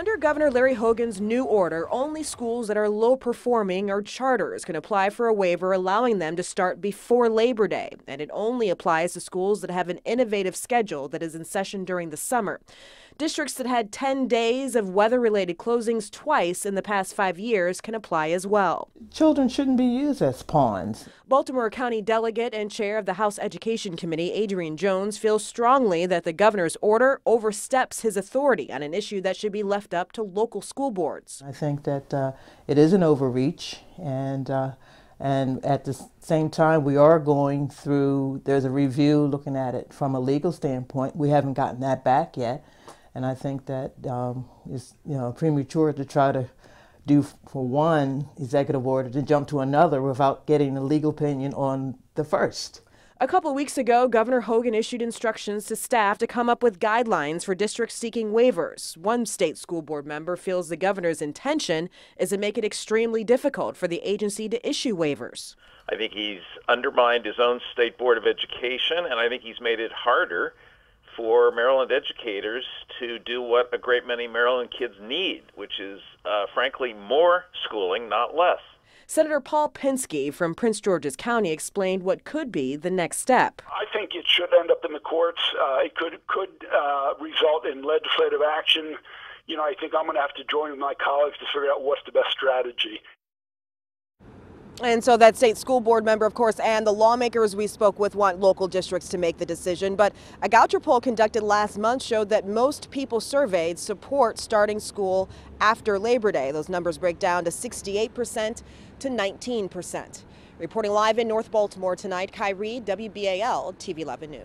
Under Governor Larry Hogan's new order, only schools that are low performing or charters can apply for a waiver allowing them to start before Labor Day. And it only applies to schools that have an innovative schedule that is in session during the summer. Districts that had 10 days of weather related closings twice in the past five years can apply as well. Children shouldn't be used as pawns. Baltimore County delegate and chair of the House Education Committee, Adrienne Jones, feels strongly that the governor's order oversteps his authority on an issue that should be left up to local school boards. I think that uh, it is an overreach and uh, and at the same time, we are going through, there's a review looking at it from a legal standpoint. We haven't gotten that back yet. And I think that um, it's you know premature to try to do for one executive order to jump to another without getting a legal opinion on the first. A couple weeks ago, Governor Hogan issued instructions to staff to come up with guidelines for districts seeking waivers. One state school board member feels the governor's intention is to make it extremely difficult for the agency to issue waivers. I think he's undermined his own state board of education, and I think he's made it harder for Maryland educators to do what a great many Maryland kids need, which is, uh, frankly, more schooling, not less. Senator Paul Pinsky from Prince George's County explained what could be the next step. I think it should end up in the courts. Uh, it could could uh, result in legislative action. You know, I think I'm going to have to join with my colleagues to figure out what's the best strategy. And so that state school board member, of course, and the lawmakers we spoke with want local districts to make the decision. But a Goucher poll conducted last month showed that most people surveyed support starting school after Labor Day. Those numbers break down to 68% to 19%. Reporting live in North Baltimore tonight, Reed, WBAL TV 11 News.